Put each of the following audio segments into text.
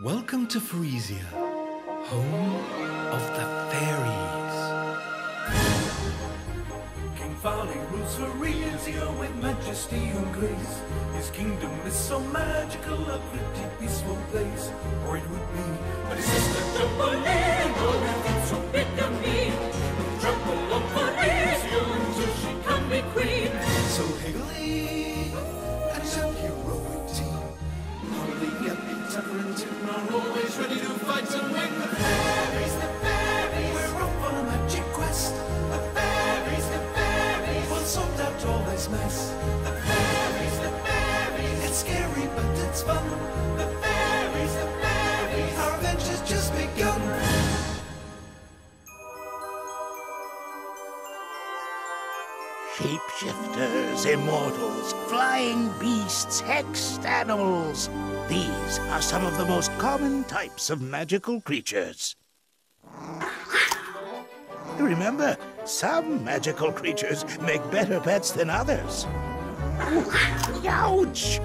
Welcome to Frisia, home of the fairies. King Folly rules Frisia with majesty and grace. His kingdom is so magical, a pretty peaceful place. Or it would be, but his sister Jumbling, oh, if it's so big scary but it's fun. The fairies, the fairies, our adventure's just begun. Shapeshifters, immortals, flying beasts, hexed animals. These are some of the most common types of magical creatures. Remember, some magical creatures make better pets than others. Ouch!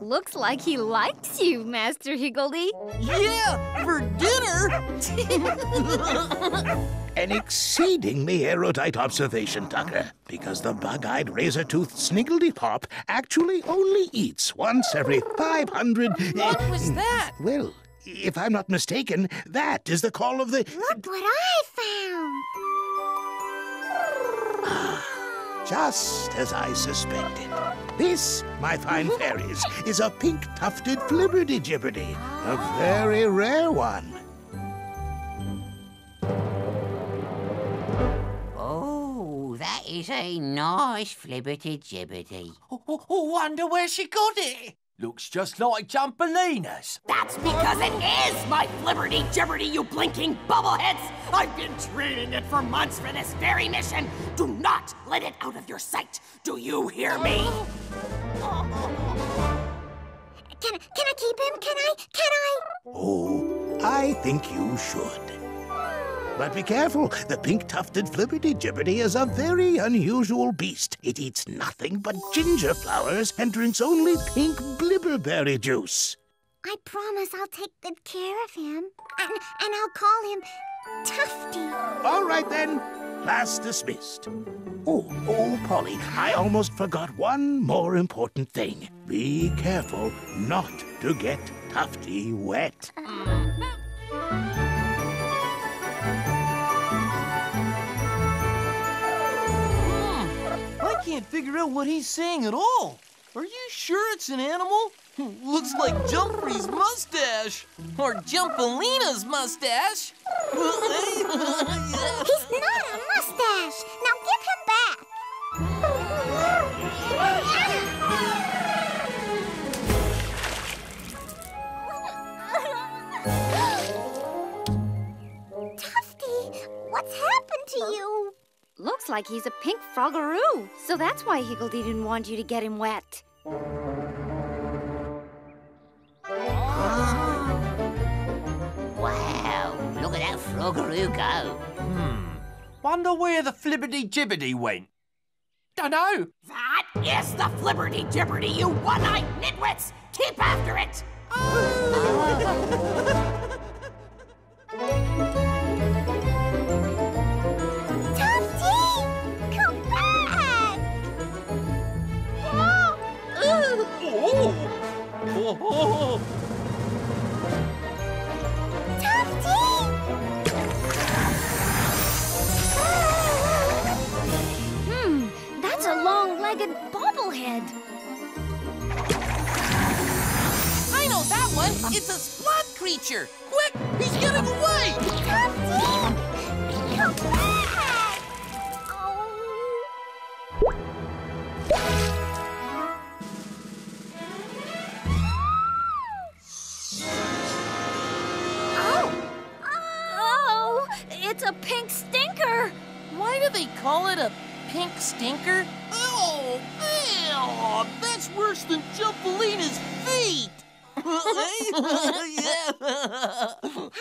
Looks like he likes you, Master Higgledy. Yeah, for dinner. An exceedingly erudite observation, Tucker, because the bug-eyed razor-toothed Sniggledy-Pop actually only eats once every 500... What was mm, that? Well, if I'm not mistaken, that is the call of the... Look what I found. Ah, Just as I suspected. This, my fine mm-hmm. fairies, is a pink-tufted flibberty-gibberty, a very rare one. Oh, that is a nice flibberty gibberty. Oh, oh, oh, wonder where she got it. Looks just like Jumpalina's. That's because it is my flibberty gibberty, you blinking bubbleheads! I've been training it for months for this very mission. Do not let it out of your sight. Do you hear me? Can, can I keep him? Can I? Can I? Oh, I think you should. But be careful, the pink-tufted flibberty-gibberty is a very unusual beast. It eats nothing but ginger flowers and drinks only pink blibberberry juice. I promise I'll take good care of him. And, and I'll call him Tufty. All right, then. Class dismissed. Oh, oh, Polly, I almost forgot one more important thing. Be careful not to get Tufty wet. I can't figure out what he's saying at all. Are you sure it's an animal? Looks like Jumfrey's mustache. Or Jumpalina's mustache. like he's a pink froggeroo. So that's why Higgledy didn't want you to get him wet. Wow, look at that froggeroo go. Hmm. Wonder where the flibberty gibberty went. Dunno. That is the flibberty gibberty, you one-eyed nitwits! Keep after it! Tufty, A creature. Quick, he's getting away. Come back. Oh. Oh, it's a pink stinker. Why do they call it a pink stinker? Oh, ew, that's worse than Jumpalina's feet. How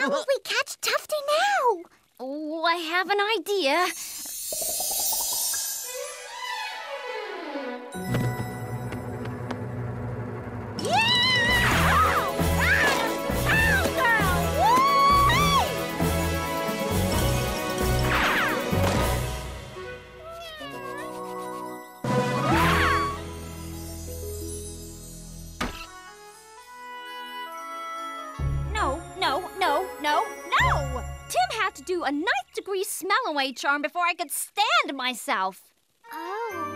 will we catch Tufty now? Oh, I have an idea. Away charm before I could stand myself. Oh.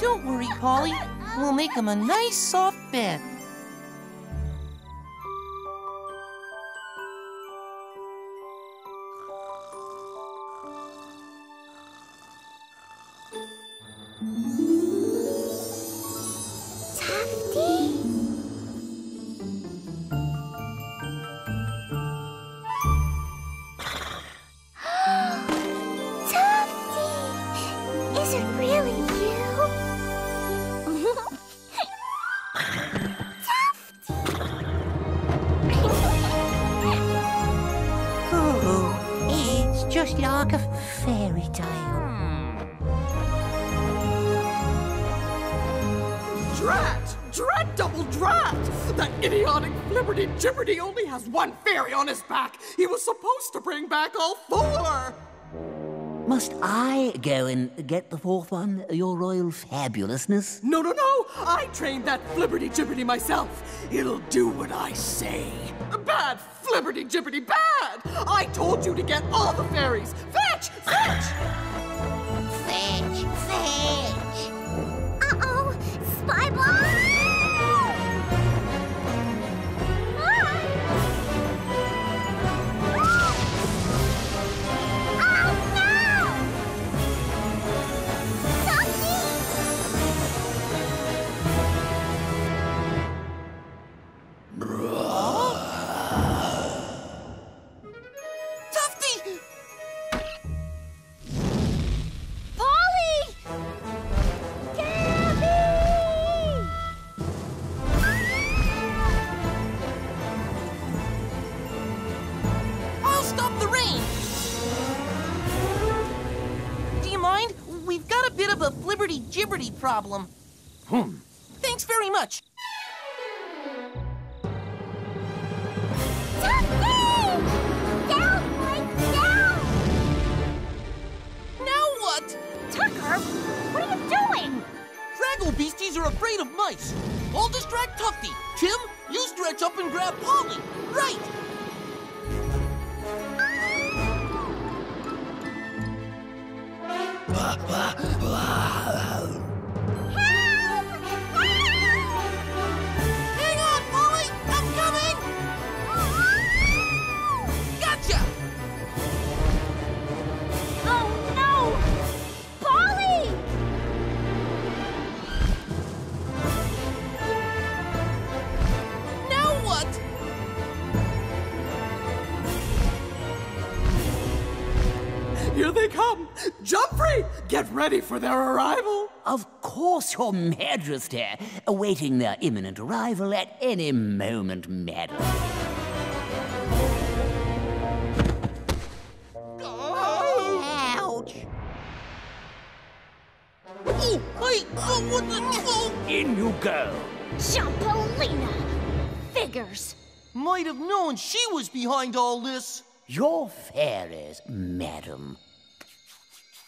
Don't worry, Polly. We'll make him a nice soft bed. Just like a fairy tale. Drat! Drat double drat! That idiotic Flibberty Gibberty only has one fairy on his back. He was supposed to bring back all four. Must I go and get the fourth one, your royal fabulousness? No, no, no! I trained that Flibberty Gibberty myself. It'll do what I say. Bad Flibberty Gibberty, bad! I told you to get all the fairies. Fetch! Fetch, gibberty problem. Hmm. Thanks very much. Tufty! Down, Mike, down! Now what? Tucker, what are you doing? Draggle beasties are afraid of mice. I'll distract Tufty. Tim, you stretch up and grab Polly. Right. Now what? Here they come! Jumfrey! Get ready for their arrival! Of course, Your Majesty, awaiting their imminent arrival at any moment, madam. Ouch! Oh, hey, oh, what the? Oh. In you go. Jumpolina! Figures! Might have known she was behind all this. Your fairies, madam.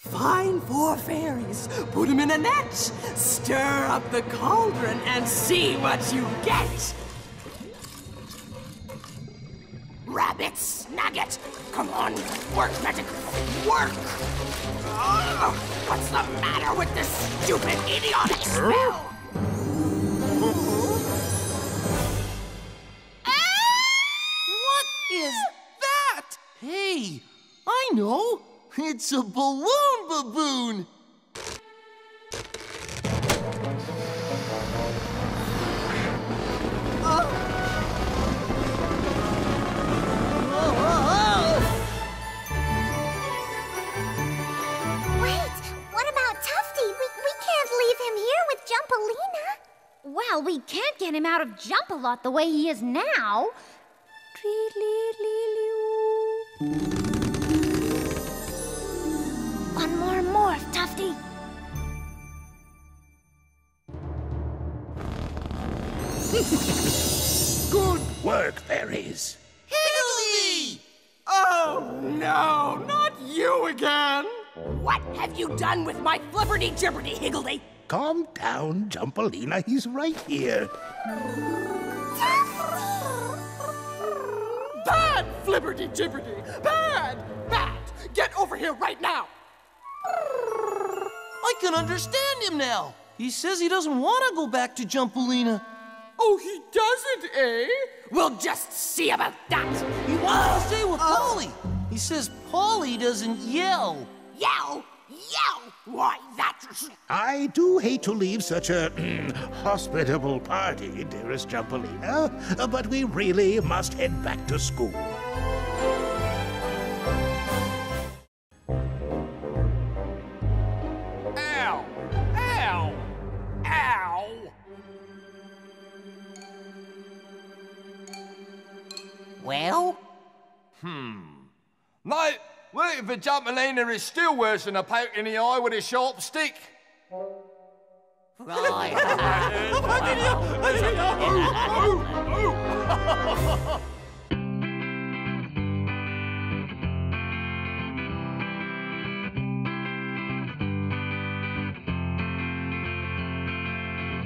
Find four fairies, put them in a net, stir up the cauldron, and see what you get! Rabbit, snag it! Come on, work, magic, work! Ugh, what's the matter with this stupid, idiotic spell? What is that? Hey, I know. It's a balloon baboon. Wait, what about Tufty? We, we can't leave him here with Jumpolina. Well, we can't get him out of Jump-A-Lot the way he is now. Morph, Tufty. Good work, fairies. Higgledy! Oh no, not you again! What have you done with my flibberty gibberty higgledy? Calm down, Jumpolina. He's right here. Bad Flibberty Gibberty! Bad! Bad! Get over here right now! I can understand him now. He says he doesn't want to go back to Jumpolina. Oh, he doesn't, eh? We'll just see about that. He wants to stay with Polly. He says Polly doesn't yell. Yell! Yell! Why, that's. I do hate to leave such a hospitable party, dearest Jumpolina, uh, but we really must head back to school. Waiting for Jumpolina is still worse than a poke in the eye with a sharp stick. right.